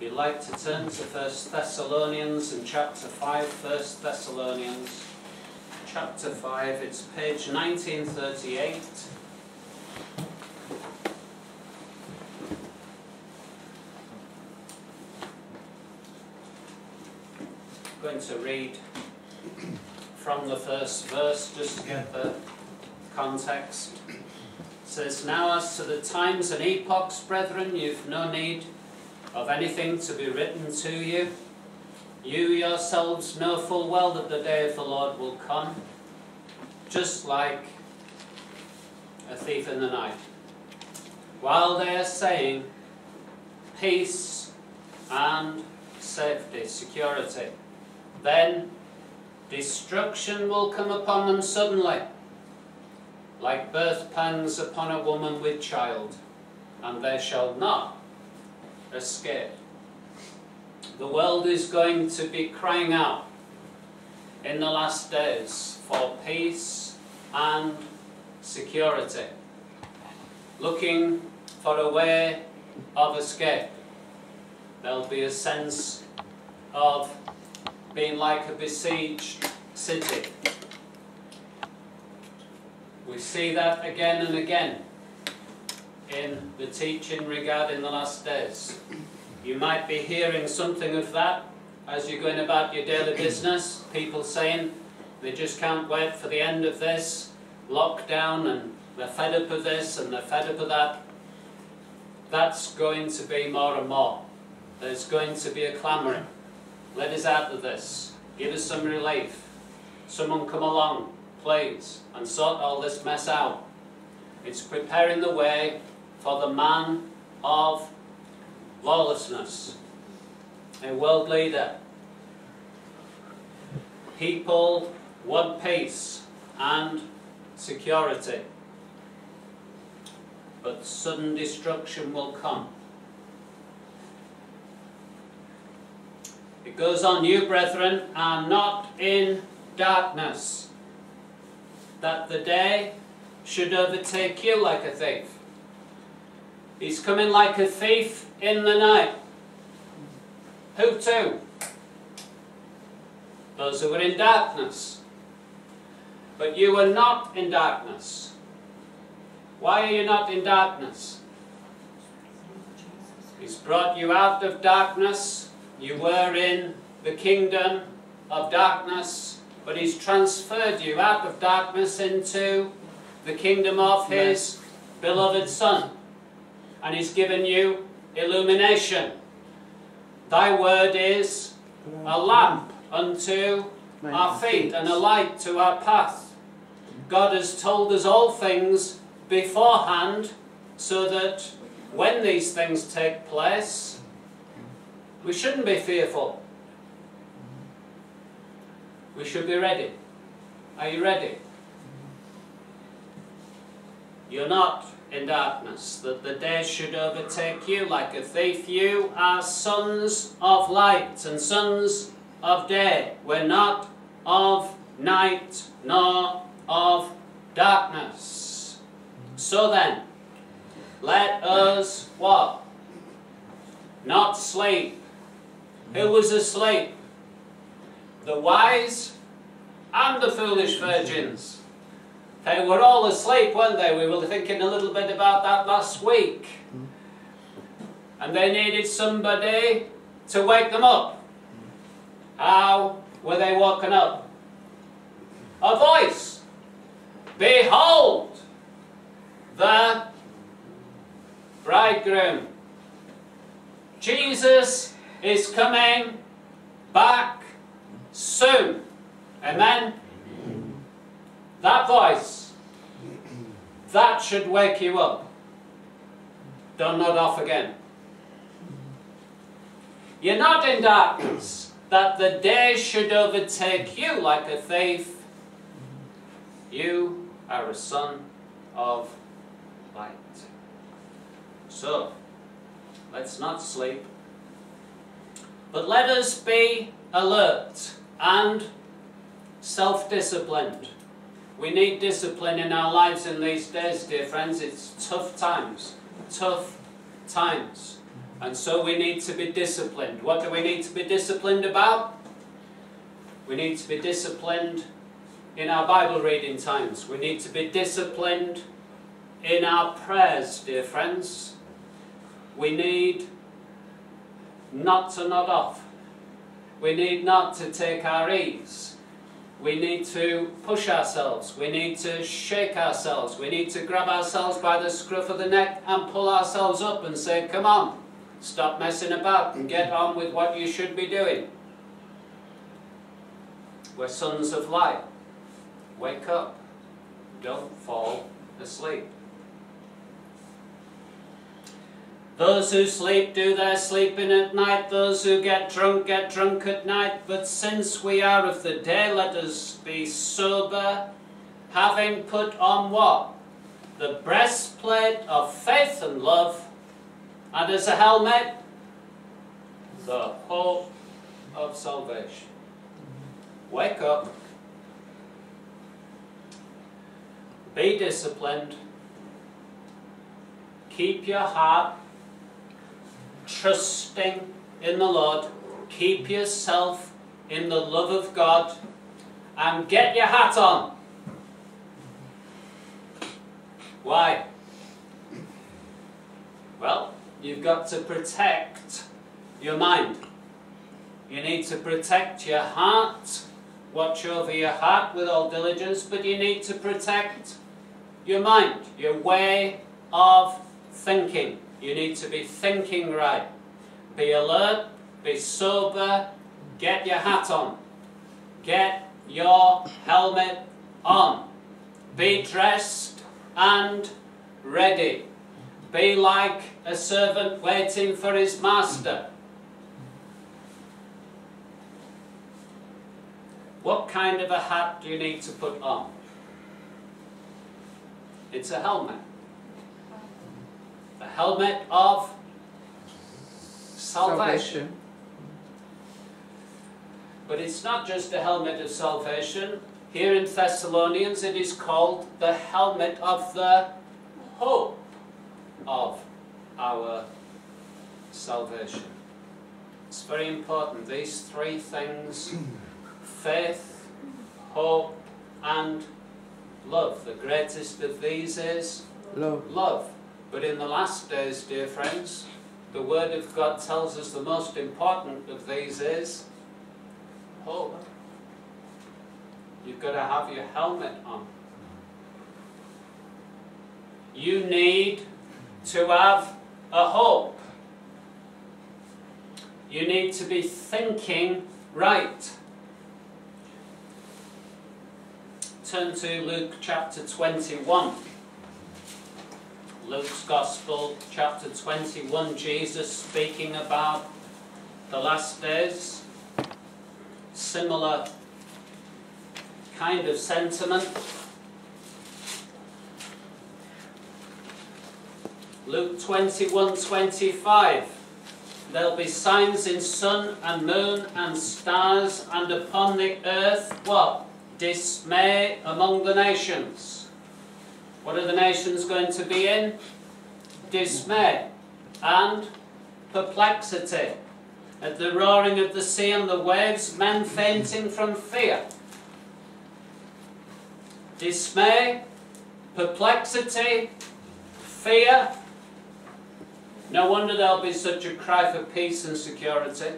If you'd like to turn to 1 Thessalonians and chapter 5, 1 Thessalonians chapter 5, it's page 1938. I'm going to read from the first verse just to get the context. It says, Now as to the times and epochs, brethren, you've no need of anything to be written to you. You yourselves know full well that the day of the Lord will come, just like a thief in the night. While they are saying peace and safety, security, then destruction will come upon them suddenly, like birth pangs upon a woman with child, and they shall not escape. The world is going to be crying out in the last days for peace and security, looking for a way of escape. There'll be a sense of being like a besieged city. We see that again and again in the teaching regarding the last days. You might be hearing something of that as you're going about your daily business. People saying they just can't wait for the end of this lockdown and they're fed up of this and they're fed up of that. That's going to be more and more. There's going to be a clamouring. Let us out of this. Give us some relief. Someone come along, please, and sort all this mess out. It's preparing the way for the man of lawlessness, a world leader. People want peace and security, but sudden destruction will come. It goes on, you brethren are not in darkness, that the day should overtake you like a thief. He's coming like a thief in the night. Who to? Those who are in darkness. But you are not in darkness. Why are you not in darkness? He's brought you out of darkness. You were in the kingdom of darkness, but He's transferred you out of darkness into the kingdom of His beloved Son. And He's given you illumination. Thy word is a lamp unto our feet and a light to our path. God has told us all things beforehand so that when these things take place, we shouldn't be fearful. We should be ready. Are you ready? You're not in darkness, that the day should overtake you like a thief. You are sons of light and sons of day. We're not of night nor of darkness. So then, let us what? Not sleep. Who was asleep? The wise and the foolish virgins. They were all asleep, weren't they? We were thinking a little bit about that last week. Hmm. And they needed somebody to wake them up. How were they woken up? A voice. Behold, the bridegroom. Jesus is coming back soon. Amen. That voice, that should wake you up. Don't nod off again. You're not in darkness, that the day should overtake you like a thief. You are a son of light. So, let's not sleep, but let us be alert and self-disciplined. We need discipline in our lives in these days, dear friends. It's tough times. Tough times. And so we need to be disciplined. What do we need to be disciplined about? We need to be disciplined in our Bible reading times. We need to be disciplined in our prayers, dear friends. We need not to nod off. We need not to take our ease. We need to push ourselves. We need to shake ourselves. We need to grab ourselves by the scruff of the neck and pull ourselves up and say, Come on, stop messing about and get on with what you should be doing. We're sons of light. Wake up. Don't fall asleep. Those who sleep do their sleeping at night, those who get drunk get drunk at night. But since we are of the day, let us be sober, having put on what? The breastplate of faith and love, and as a helmet, the hope of salvation. Wake up. Be disciplined. Keep your heart trusting in the Lord. Keep yourself in the love of God. And get your hat on. Why? Well, you've got to protect your mind. You need to protect your heart. Watch over your heart with all diligence, but you need to protect your mind, your way of thinking. You need to be thinking right. Be alert, be sober, get your hat on. Get your helmet on. Be dressed and ready. Be like a servant waiting for his master. What kind of a hat do you need to put on? It's a helmet the helmet of salvation. salvation. But it's not just the helmet of salvation. Here in Thessalonians it is called the helmet of the hope of our salvation. It's very important. These three things faith, hope, and love. The greatest of these is love. love. But in the last days, dear friends, the Word of God tells us the most important of these is hope. You've got to have your helmet on. You need to have a hope. You need to be thinking right. Turn to Luke chapter 21. Luke's Gospel, chapter 21, Jesus speaking about the last days. Similar kind of sentiment. Luke 21 25. There'll be signs in sun and moon and stars, and upon the earth, what? Dismay among the nations what are the nations going to be in? Dismay and perplexity. At the roaring of the sea and the waves, men fainting from fear. Dismay, perplexity, fear. No wonder there'll be such a cry for peace and security.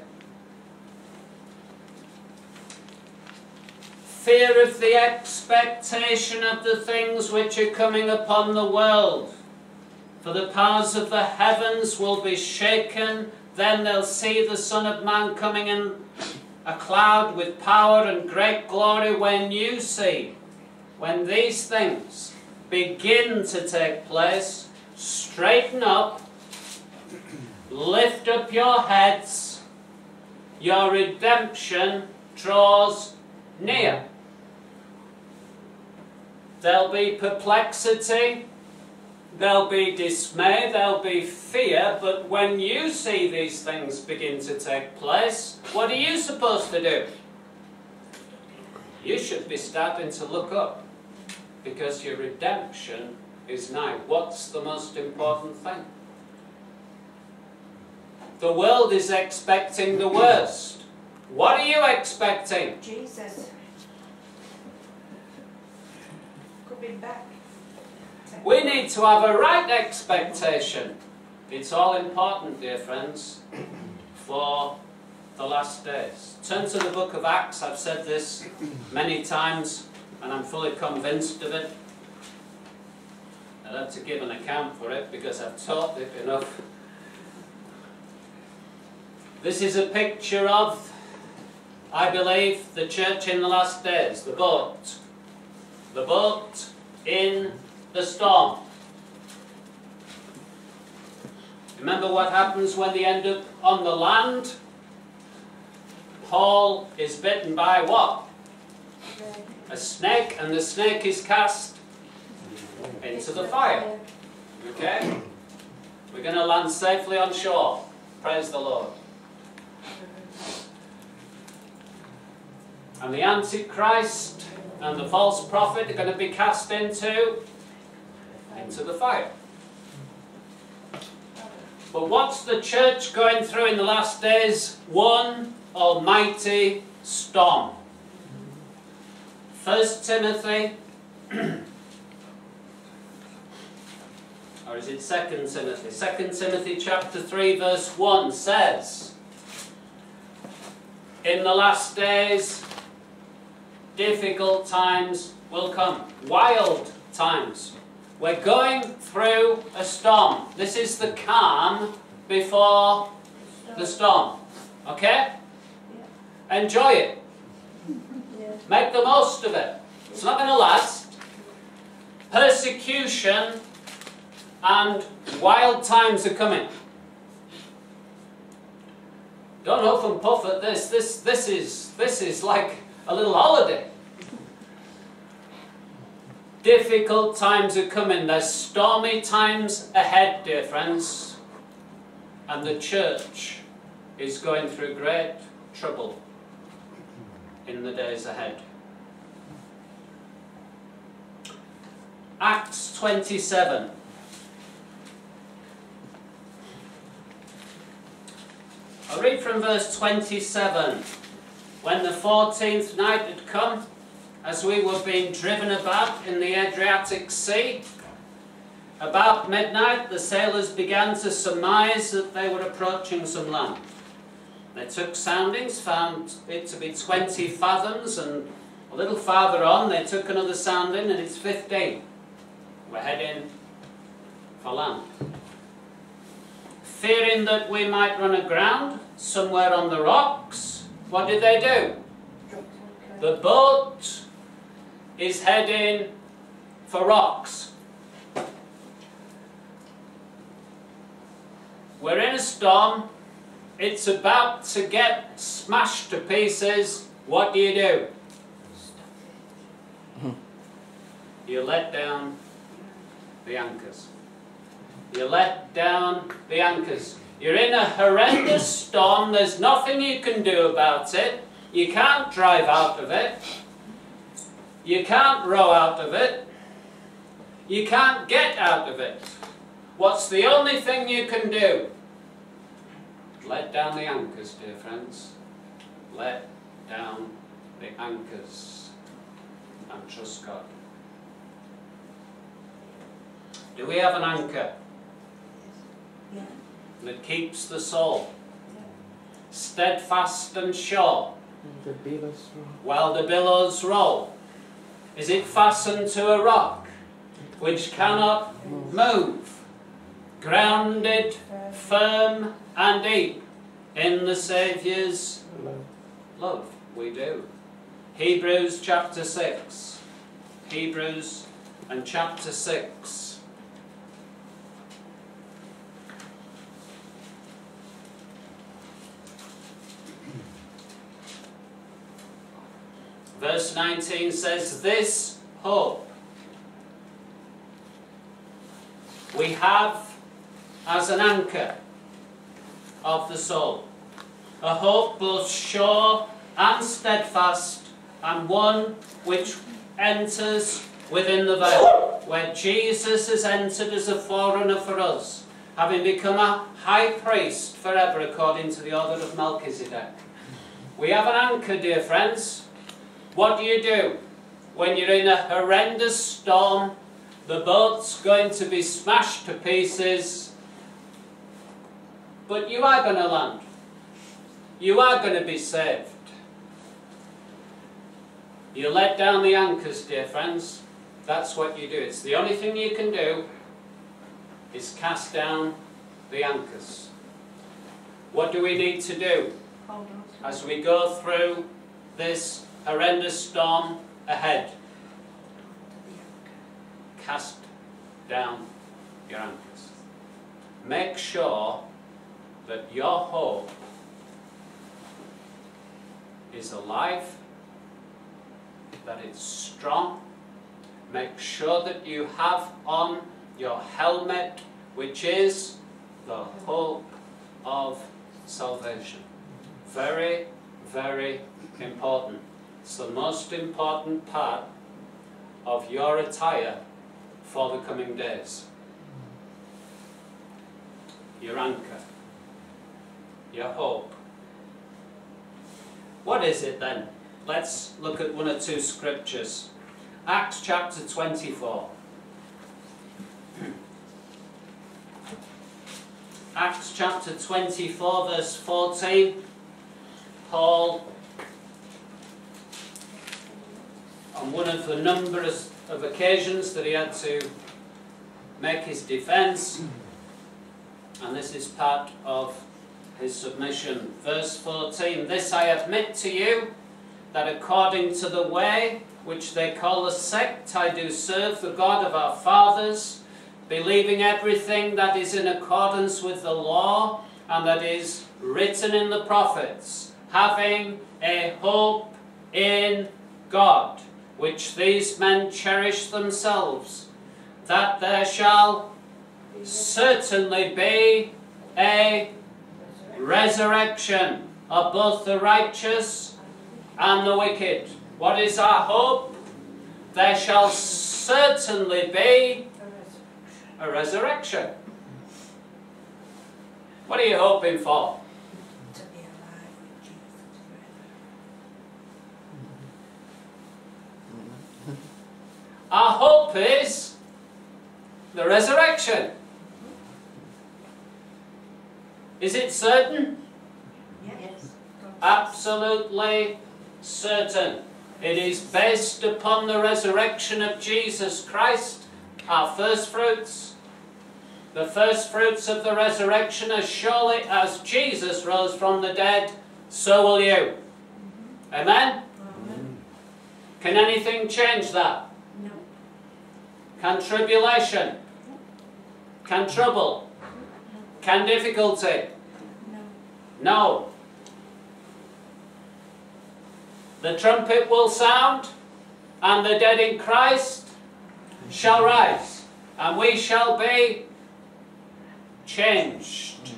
Fear of the expectation of the things which are coming upon the world. For the powers of the heavens will be shaken, then they'll see the Son of Man coming in a cloud with power and great glory when you see, when these things begin to take place, straighten up, lift up your heads, your redemption draws near. There'll be perplexity, there'll be dismay, there'll be fear, but when you see these things begin to take place, what are you supposed to do? You should be starting to look up because your redemption is now. What's the most important thing? The world is expecting the worst. What are you expecting? Jesus. Could be back. We need to have a right expectation. It's all important, dear friends, for the last days. Turn to the book of Acts. I've said this many times, and I'm fully convinced of it. I'll have to give an account for it because I've taught it enough. This is a picture of, I believe, the church in the last days, the boat. The boat in the storm. Remember what happens when they end up on the land? Paul is bitten by what? A snake, and the snake is cast into the fire. Okay? We're going to land safely on shore. Praise the Lord. And the Antichrist and the false prophet are going to be cast into into the fire. But what's the church going through in the last days? One almighty storm. First Timothy, or is it Second Timothy? Second Timothy chapter 3 verse 1 says, In the last days, difficult times will come, wild times we're going through a storm. This is the calm before the storm. Okay? Enjoy it. Make the most of it. It's not going to last. Persecution and wild times are coming. Don't huff and puff at this. This, this, is, this is like a little holiday. Difficult times are coming. There's stormy times ahead, dear friends. And the church is going through great trouble in the days ahead. Acts 27. I'll read from verse 27. When the 14th night had come, as we were being driven about in the Adriatic Sea. About midnight, the sailors began to surmise that they were approaching some land. They took soundings, found it to be 20 fathoms, and a little farther on, they took another sounding, and it's 15. We're heading for land. Fearing that we might run aground somewhere on the rocks, what did they do? The boat is heading for rocks. We're in a storm. It's about to get smashed to pieces. What do you do? You let down the anchors. You let down the anchors. You're in a horrendous storm. There's nothing you can do about it. You can't drive out of it. You can't row out of it. You can't get out of it. What's the only thing you can do? Let down the anchors, dear friends. Let down the anchors and trust God. Do we have an anchor Yes. Yeah. That keeps the soul steadfast and sure The billows roll. while the billows roll? Is it fastened to a rock which cannot move? Grounded, firm, and deep in the Saviour's Love. love. We do. Hebrews chapter 6. Hebrews and chapter 6. Verse 19 says, This hope we have as an anchor of the soul. A hope both sure and steadfast, and one which enters within the veil, where Jesus has entered as a forerunner for us, having become a high priest forever according to the order of Melchizedek. We have an anchor, dear friends. What do you do when you're in a horrendous storm? The boat's going to be smashed to pieces, but you are going to land. You are going to be saved. You let down the anchors, dear friends. That's what you do. It's the only thing you can do is cast down the anchors. What do we need to do as we go through this horrendous storm ahead? Cast down your anchors. Make sure that your hope is alive, that it's strong. Make sure that you have on your helmet, which is the hope of salvation. Very, very important. It's the most important part of your attire for the coming days. Your anchor, your hope. What is it then? Let's look at one or two scriptures. Acts chapter 24. Acts chapter 24, verse 14. Paul, on one of the numbers of occasions that he had to make his defense, and this is part of his submission. Verse 14 This I admit to you, that according to the way which they call a sect, I do serve the God of our fathers, believing everything that is in accordance with the law and that is written in the prophets, having a hope in God, which these men cherish themselves, that there shall certainly be a resurrection of both the righteous and the wicked. What is our hope? There shall certainly be a resurrection. What are you hoping for? To be alive with Jesus forever. Hmm. Our hope is the resurrection. Is it certain? Yes. Absolutely certain. It is based upon the resurrection of Jesus Christ, our first fruits. The first fruits of the resurrection, as surely as Jesus rose from the dead, so will you. Amen? Amen. Can anything change that? No. Can tribulation? No. Can trouble? No. Can difficulty? No. No. The trumpet will sound, and the dead in Christ shall rise, and we shall be changed. Mm.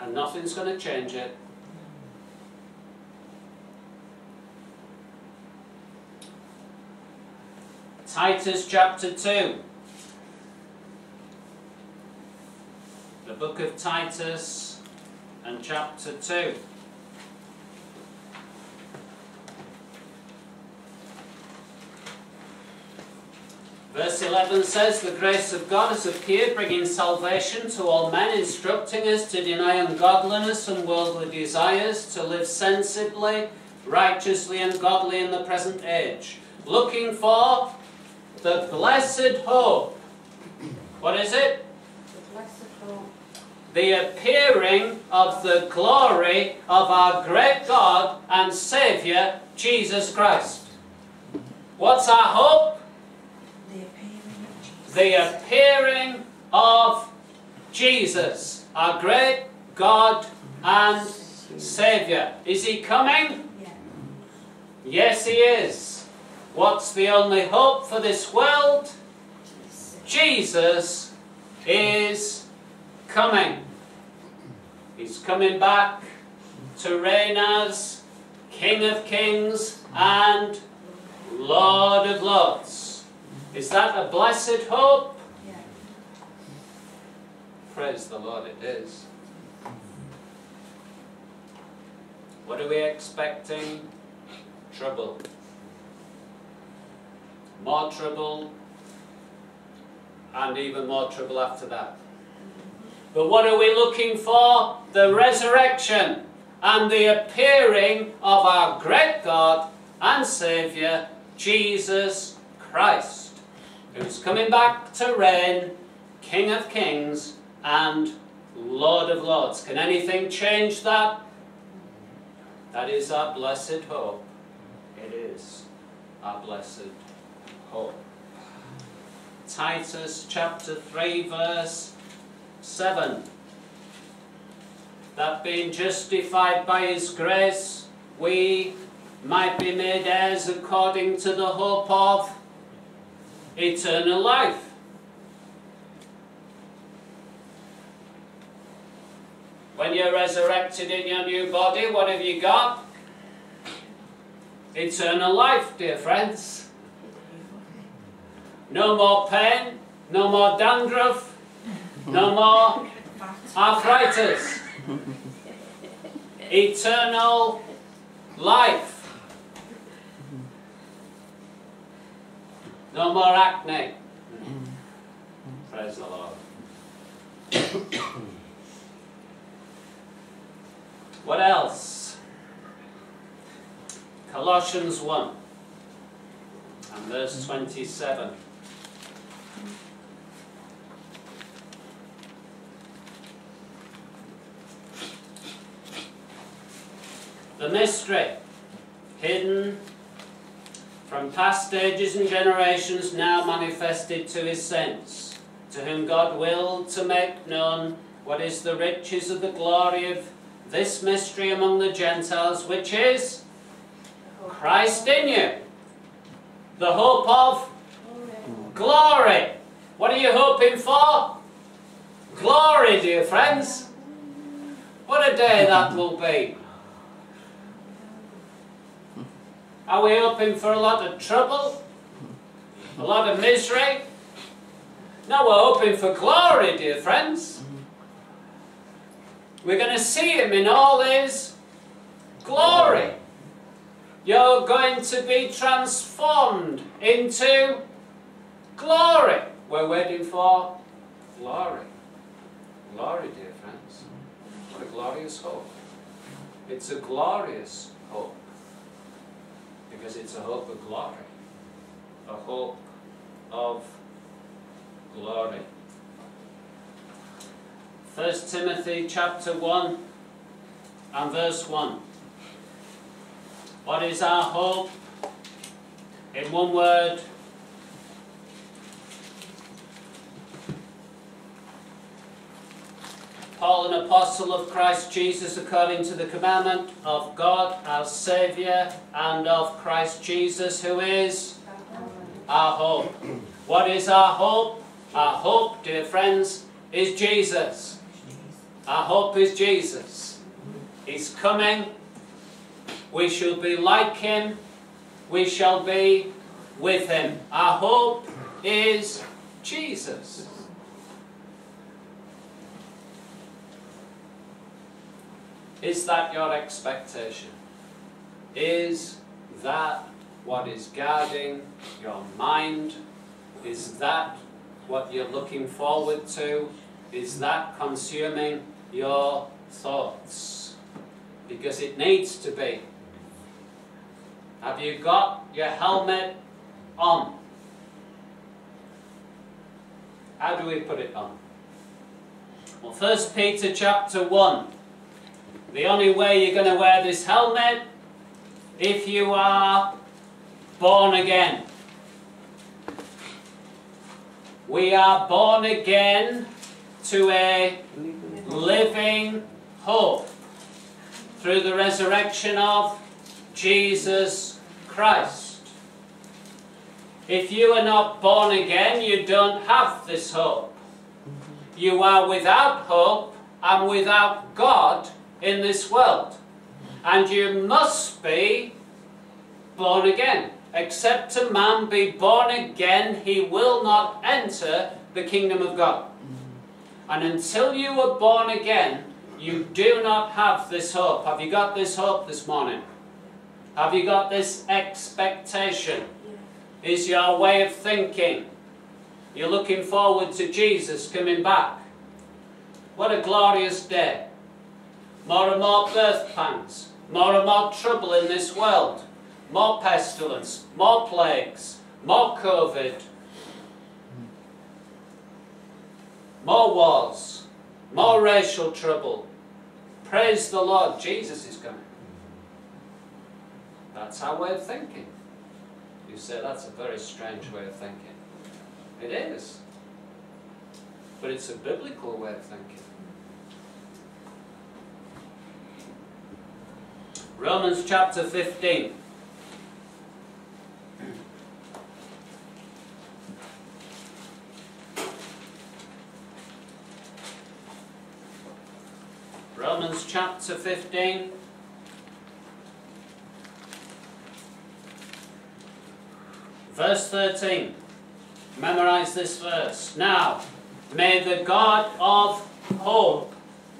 And nothing's going to change it. Titus chapter 2. The book of Titus and chapter 2. Verse 11 says, The grace of God has appeared, bringing salvation to all men, instructing us to deny ungodliness and worldly desires, to live sensibly, righteously, and godly in the present age, looking for the blessed hope. What is it? The blessed hope. the appearing of the glory of our great God and Saviour, Jesus Christ. What's our hope? The appearing of Jesus. The appearing of Jesus, our great God and Saviour. Is He coming? Yeah. Yes, He is. What's the only hope for this world? Jesus. Is coming. He's coming back to reign as King of Kings and Lord of Lords. Is that a blessed hope? Praise the Lord, it is. What are we expecting? Trouble. More trouble, and even more trouble after that. But what are we looking for? The resurrection and the appearing of our great God and Saviour, Jesus Christ, who's coming back to reign, King of Kings and Lord of Lords. Can anything change that? That is our blessed hope. It is our blessed Titus chapter 3, verse 7. That being justified by his grace, we might be made heirs according to the hope of eternal life. When you're resurrected in your new body, what have you got? Eternal life, dear friends. No more pain, no more dandruff, no more arthritis. Eternal life. No more acne. Praise the Lord. what else? Colossians 1 and verse 27. The mystery hidden from past ages and generations now manifested to his sense, to whom God willed to make known what is the riches of the glory of this mystery among the Gentiles, which is Christ in you, the hope of glory. What are you hoping for? Glory, dear friends. What a day that will be. Are we hoping for a lot of trouble? A lot of misery? No, we're hoping for glory, dear friends. We're going to see Him in all His glory. You're going to be transformed into glory. We're waiting for glory. Glory, dear friends. What a glorious hope. It's a glorious hope because it's a hope of glory, a hope of glory. First Timothy chapter 1 and verse 1. What is our hope? In one word, Paul, an apostle of Christ Jesus, according to the commandment of God, our Saviour, and of Christ Jesus, who is our hope. What is our hope? Our hope, dear friends, is Jesus. Our hope is Jesus. He's coming. We shall be like Him. We shall be with Him. Our hope is Jesus. Is that your expectation? Is that what is guarding your mind? Is that what you're looking forward to? Is that consuming your thoughts? Because it needs to be. Have you got your helmet on? How do we put it on? Well, 1 Peter chapter 1 the only way you're going to wear this helmet if you are born again. We are born again to a living hope through the resurrection of Jesus Christ. If you are not born again, you don't have this hope. You are without hope and without God in this world. And you must be born again. Except a man be born again, he will not enter the kingdom of God. And until you are born again, you do not have this hope. Have you got this hope this morning? Have you got this expectation? Is your way of thinking? You're looking forward to Jesus coming back. What a glorious day. More and more birth pangs, more and more trouble in this world, more pestilence, more plagues, more COVID, more wars, more racial trouble. Praise the Lord, Jesus is coming. That's our way of thinking. You say that's a very strange way of thinking. It is. But it's a biblical way of thinking. Romans chapter 15. Romans chapter 15. Verse 13. Memorize this verse. Now, may the God of hope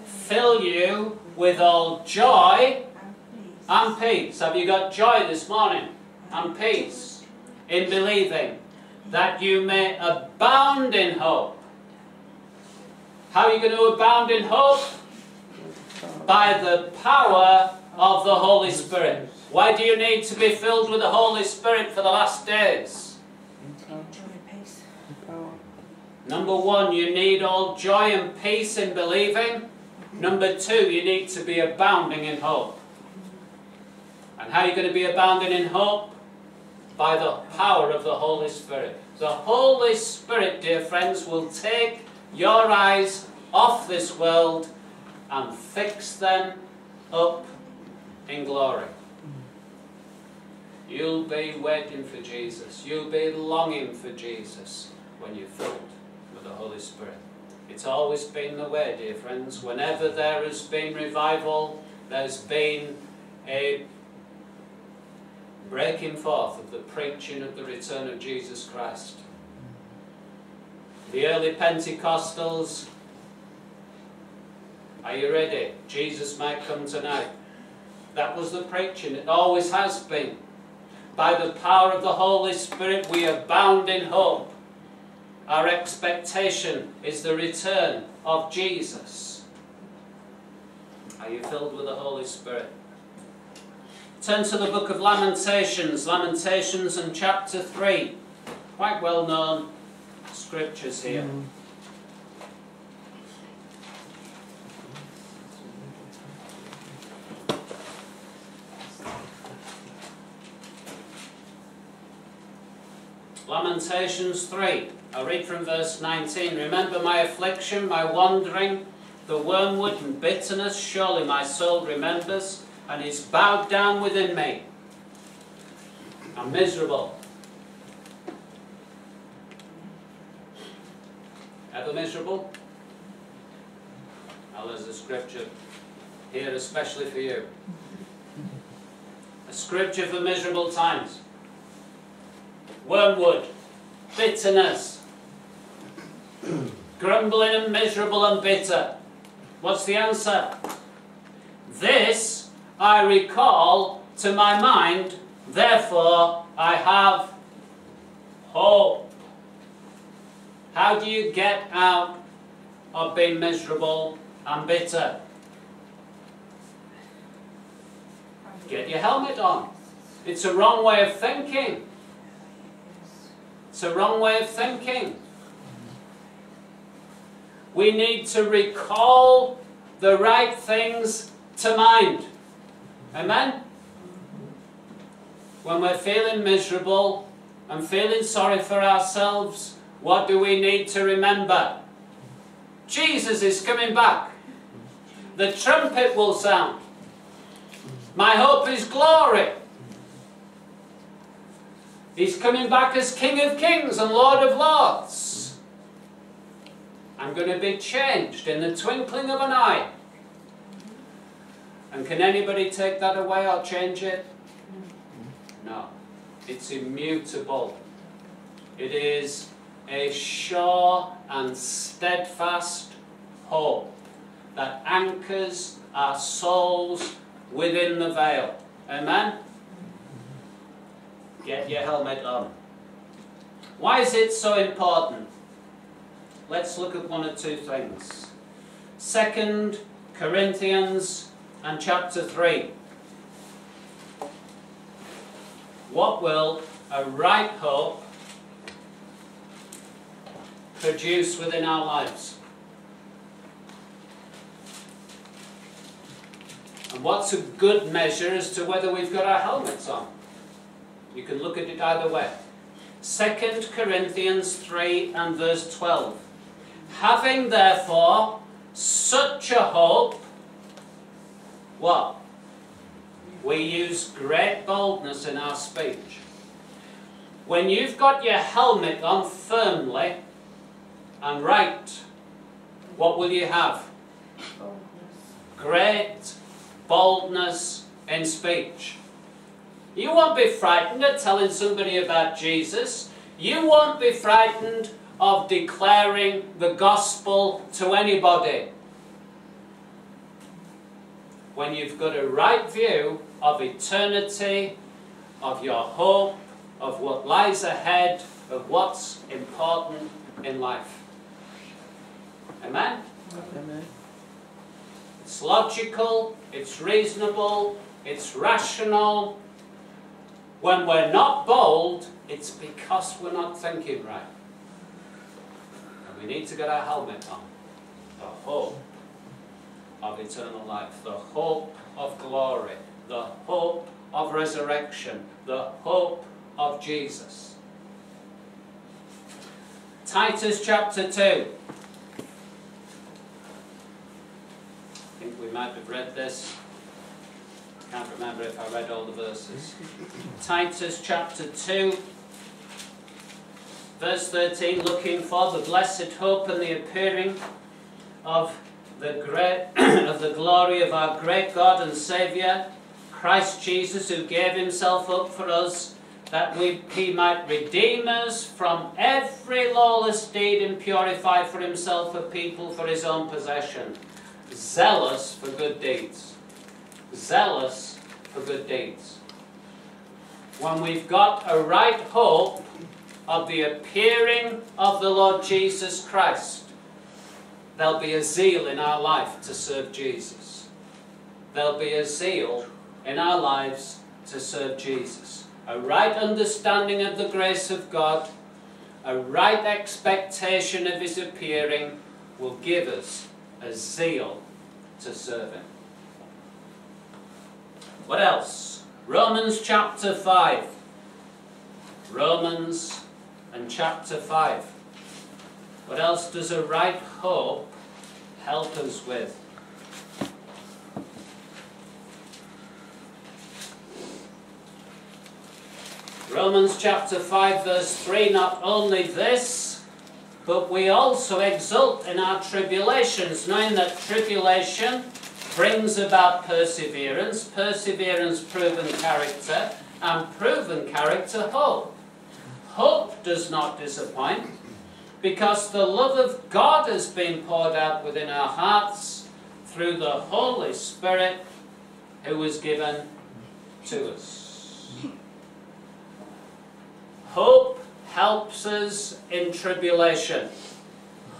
fill you with all joy and peace. Have you got joy this morning? And peace in believing that you may abound in hope. How are you going to abound in hope? By the power of the Holy Spirit. Why do you need to be filled with the Holy Spirit for the last days? Number one, you need all joy and peace in believing. Number two, you need to be abounding in hope. And how are you going to be abounding in hope? By the power of the Holy Spirit. The Holy Spirit, dear friends, will take your eyes off this world and fix them up in glory. You'll be waiting for Jesus. You'll be longing for Jesus when you're filled with the Holy Spirit. It's always been the way, dear friends. Whenever there has been revival, there's been a breaking forth of the preaching of the return of Jesus Christ. The early Pentecostals, are you ready? Jesus might come tonight. That was the preaching. It always has been. By the power of the Holy Spirit, we abound in hope. Our expectation is the return of Jesus. Are you filled with the Holy Spirit? Turn to the book of Lamentations, Lamentations and chapter 3. Quite well known scriptures here. Mm. Lamentations 3. I read from verse 19. Remember my affliction, my wandering, the wormwood and bitterness, surely my soul remembers, and is bowed down within me. I'm miserable. Ever miserable? Now there's a scripture here especially for you. A scripture for miserable times wormwood, bitterness, grumbling and miserable and bitter. What's the answer? This I recall to my mind, therefore I have hope. How do you get out of being miserable and bitter? Get your helmet on. It's a wrong way of thinking. It's a wrong way of thinking. We need to recall the right things to mind. Amen? When we're feeling miserable and feeling sorry for ourselves, what do we need to remember? Jesus is coming back. The trumpet will sound. My hope is glory. He's coming back as King of Kings and Lord of Lords. I'm going to be changed in the twinkling of an eye. And can anybody take that away or change it? No. It's immutable. It is a sure and steadfast hope that anchors our souls within the veil. Amen? Get your helmet on. Why is it so important? Let's look at one or two things. Second Corinthians and chapter 3. What will a right hope produce within our lives? And what's a good measure as to whether we've got our helmets on? You can look at it either way. 2 Corinthians 3 and verse 12. Having therefore such a hope, what? We use great boldness in our speech. When you've got your helmet on firmly and right, what will you have? Boldness. Great boldness in speech. You won't be frightened of telling somebody about Jesus. You won't be frightened of declaring the gospel to anybody. When you've got a right view of eternity, of your hope, of what lies ahead, of what's important in life. Amen? Amen. It's logical, it's reasonable, it's rational. When we're not bold, it's because we're not thinking right. And we need to get our helmet on. The hope of eternal life, the hope of glory, the hope of resurrection, the hope of Jesus. Titus chapter 2. I think we might have read this. I Can't remember if I read all the verses. Titus chapter 2, verse 13, looking for the blessed hope and the appearing of the great of the glory of our great God and Saviour, Christ Jesus, who gave himself up for us, that we, he might redeem us from every lawless deed and purify for himself a people for his own possession, zealous for good deeds. Zealous for good deeds. When we've got a right hope of the appearing of the Lord Jesus Christ, there'll be a zeal in our life to serve Jesus. There'll be a zeal in our lives to serve Jesus. A right understanding of the grace of God, a right expectation of His appearing will give us a zeal to serve Him. What else? Romans chapter 5. Romans and chapter 5. What else does a right hope help us with? Romans chapter 5 verse 3, not only this, but we also exult in our tribulations, knowing that tribulation brings about perseverance, perseverance proven character, and proven character hope. Hope does not disappoint, because the love of God has been poured out within our hearts through the Holy Spirit who was given to us. Hope helps us in tribulation.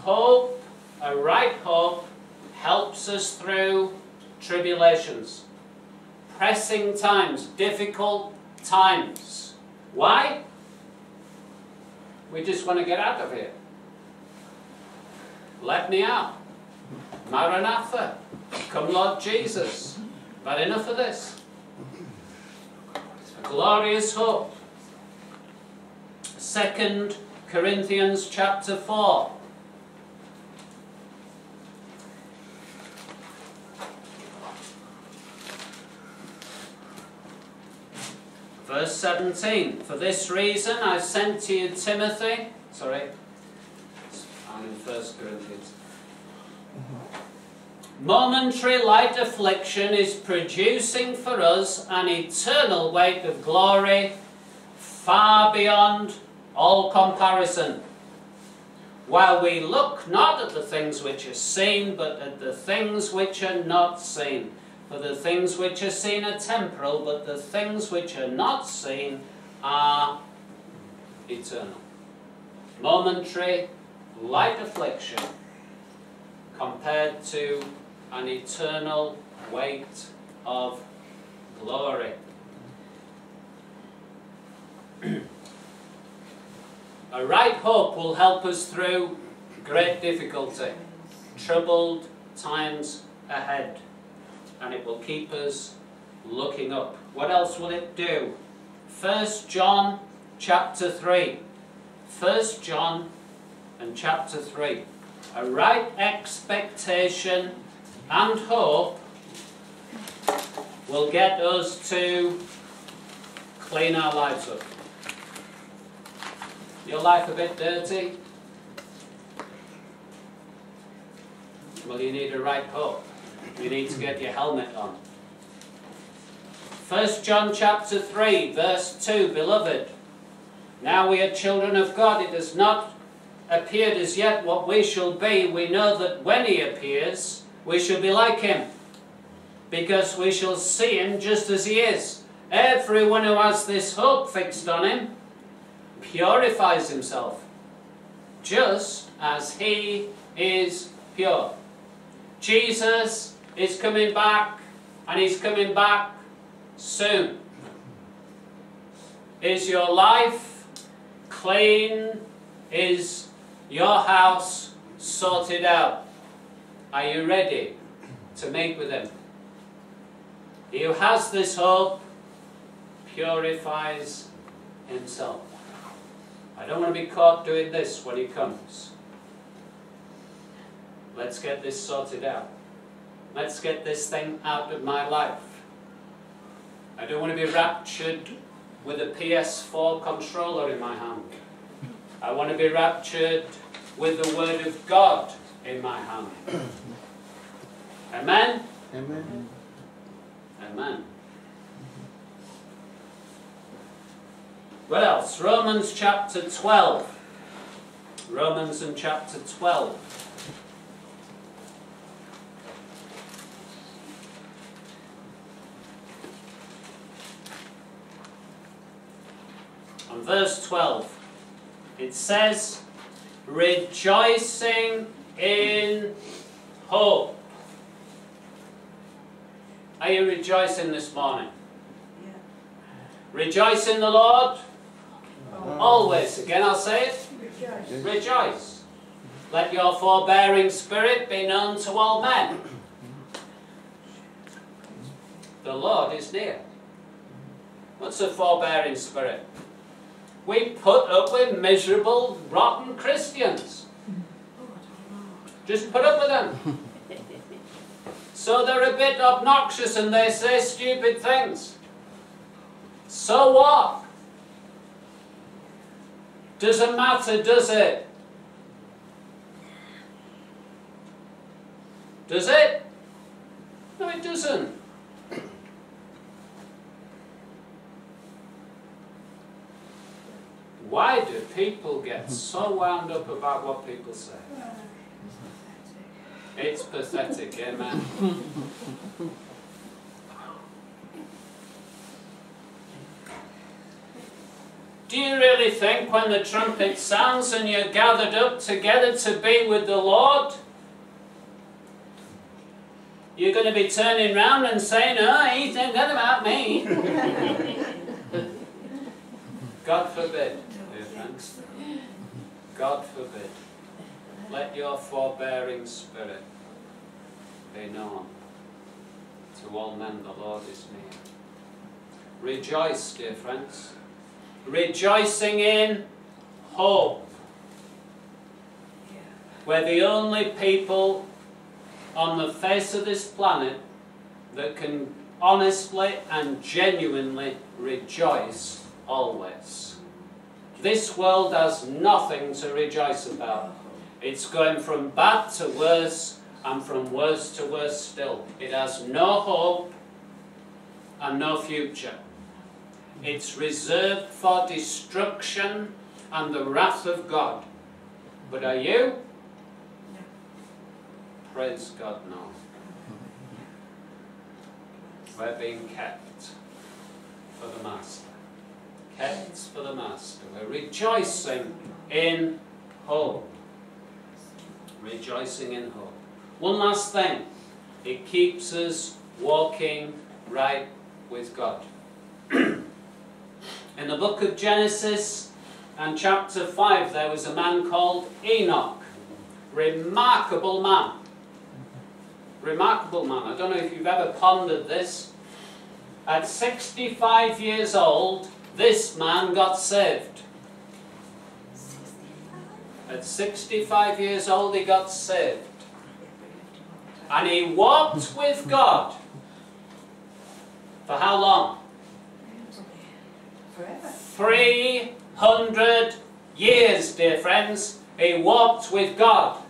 Hope, a right hope, helps us through tribulations. Pressing times, difficult times. Why? We just want to get out of here. Let me out. Maranatha. Come, Lord Jesus. But enough of this. It's A glorious hope. Second Corinthians chapter 4. Verse 17. For this reason I sent to you Timothy. Sorry. In First Corinthians. Momentary light affliction is producing for us an eternal weight of glory far beyond all comparison. while we look not at the things which are seen, but at the things which are not seen. For the things which are seen are temporal, but the things which are not seen are eternal. Momentary, light affliction compared to an eternal weight of glory. A right hope will help us through great difficulty, troubled times ahead, and it will keep us looking up. What else will it do? 1 John chapter 3. 1 John and chapter 3. A right expectation and hope will get us to clean our lives up. Your life a bit dirty? Well, you need a right hope. You need to get your helmet on. 1 John chapter 3, verse 2, Beloved, now we are children of God. It has not appeared as yet what we shall be. We know that when he appears, we shall be like him, because we shall see him just as he is. Everyone who has this hope fixed on him purifies himself, just as he is pure. Jesus is coming back, and he's coming back soon. Is your life clean? Is your house sorted out? Are you ready to meet with him? He who has this hope purifies himself. I don't want to be caught doing this when he comes. Let's get this sorted out. Let's get this thing out of my life. I don't want to be raptured with a PS4 controller in my hand. I want to be raptured with the Word of God in my hand. Amen? Amen. Amen. What else? Romans chapter 12. Romans and chapter 12. And verse 12, it says, rejoicing in hope. Are you rejoicing this morning? Yeah. Rejoice in the Lord always. Again, I'll say it. Rejoice. Rejoice. Let your forbearing spirit be known to all men. The Lord is near. What's a forbearing spirit? We put up with miserable, rotten Christians. Just put up with them. So they're a bit obnoxious and they say stupid things. So what? Doesn't matter, does it? Does it? No, it doesn't. Why do people get so wound up about what people say? It's pathetic, eh, amen. Do you really think when the trumpet sounds and you're gathered up together to be with the Lord, you're going to be turning round and saying, Oh, he's not good about me? God forbid, friends. God forbid. Let your forbearing spirit be known to all men the Lord is near. Rejoice, dear friends. Rejoicing in hope. We're the only people on the face of this planet that can honestly and genuinely rejoice always. This world has nothing to rejoice about. It's going from bad to worse and from worse to worse still. It has no hope and no future. It's reserved for destruction and the wrath of God. But are you? Praise God, no. We're being kept for the Master. Kept for the Master. We're rejoicing in hope. Rejoicing in hope. One last thing. It keeps us walking right with God. in the book of Genesis and chapter 5, there was a man called Enoch. Remarkable man. Remarkable man. I don't know if you've ever pondered this. At 65 years old, this man got saved. At 65 years old, he got saved. And he walked with God. For how long? Forever. 300 years, dear friends. He walked with God.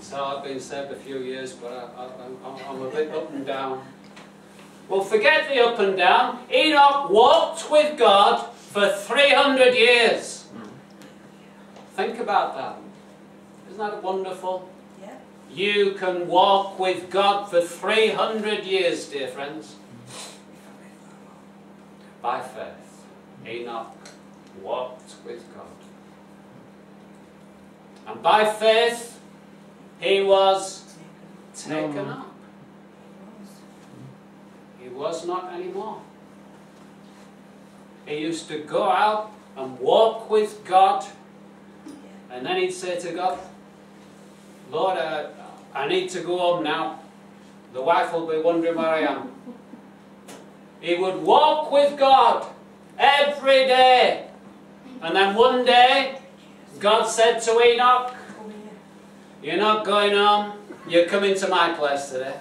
So I've been saved a few years, but I, I'm a bit up and down. Well, forget the up and down. Enoch walked with God for 300 years. Think about that. Isn't that wonderful? Yeah. You can walk with God for 300 years, dear friends, by faith. Enoch walked with God. And by faith, he was taken up. He was not anymore. He used to go out and walk with God, and then he'd say to God, Lord, uh, I need to go home now. The wife will be wondering where I am. He would walk with God every day. And then one day, God said to Enoch, You're not going home, you're coming to my place today.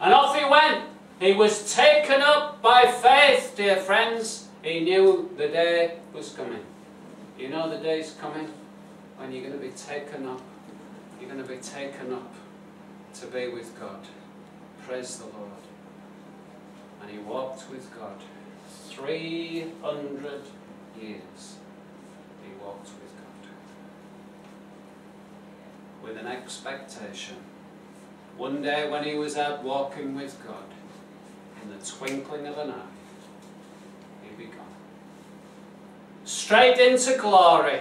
And off he went. He was taken up by faith, dear friends. He knew the day was coming. You know the day's coming when you're going to be taken up. You're going to be taken up to be with God. Praise the Lord. And he walked with God 300 years. He walked with God. With an expectation. One day when he was out walking with God, in the twinkling of an eye, he'd be gone. Straight into glory.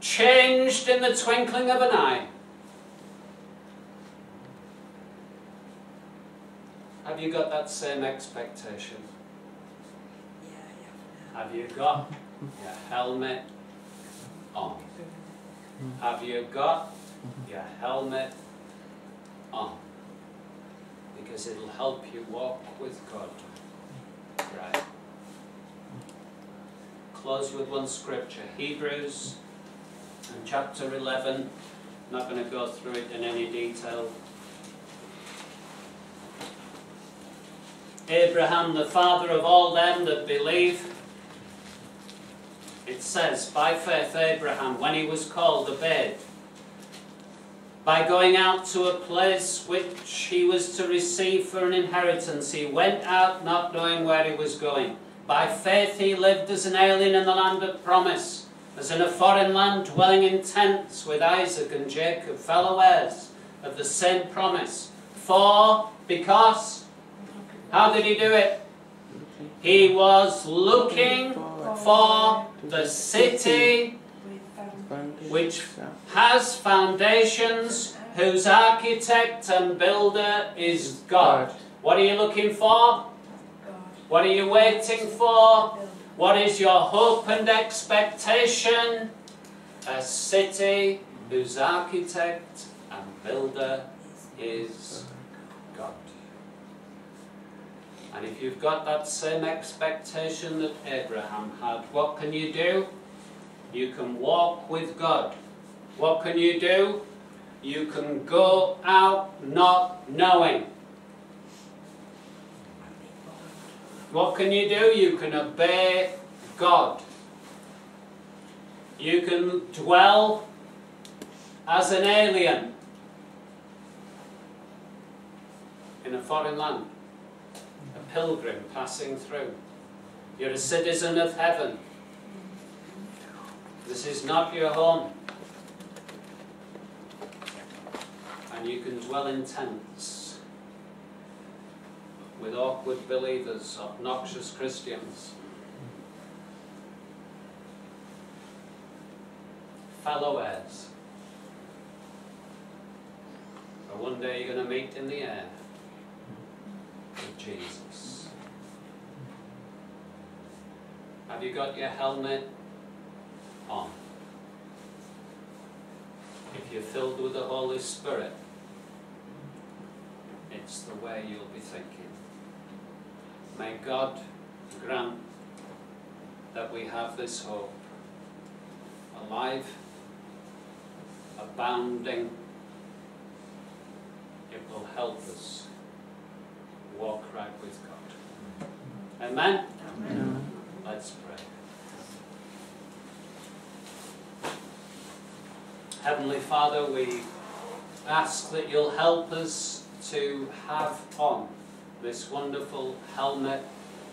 Changed in the twinkling of an eye. Have you got that same expectation? Have you got your helmet on? Have you got your helmet on? Because it'll help you walk with God. Right. Close with one scripture. Hebrews and chapter 11. I'm not going to go through it in any detail. Abraham, the father of all them that believe. It says, by faith Abraham, when he was called, obeyed. By going out to a place which he was to receive for an inheritance, he went out not knowing where he was going. By faith he lived as an alien in the land of promise, as in a foreign land, dwelling in tents with Isaac and Jacob, fellow heirs of the same promise. For, because, how did he do it? He was looking for the city which has foundations, whose architect and builder is God. What are you looking for? What are you waiting for? What is your hope and expectation? A city whose architect and builder is God. And if you've got that same expectation that Abraham had, what can you do? You can walk with God. What can you do? You can go out not knowing. What can you do? You can obey God. You can dwell as an alien in a foreign land, a pilgrim passing through. You're a citizen of heaven. This is not your home. And you can dwell in tents with awkward believers, obnoxious Christians, fellow heirs. But one day you're going to meet in the air with Jesus. Have you got your helmet on? If you're filled with the Holy Spirit, it's the way you'll be thinking. May God grant that we have this hope alive, abounding. It will help us walk right with God. Amen? Amen. Let's pray. Heavenly Father, we ask that you'll help us to have on this wonderful helmet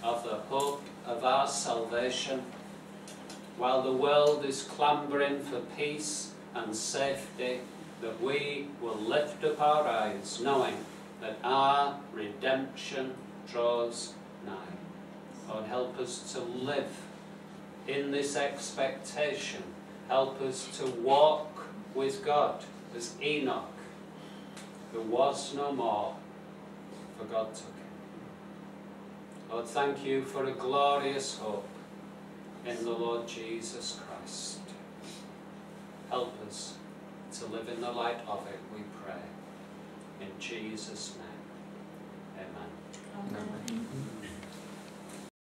of the hope of our salvation while the world is clambering for peace and safety, that we will lift up our eyes knowing that our redemption draws nigh. Lord, help us to live in this expectation. Help us to walk with God as Enoch, who was no more, for God took him. Lord, thank you for a glorious hope in the Lord Jesus Christ. Help us to live in the light of it, we pray. In Jesus' name, amen. Amen.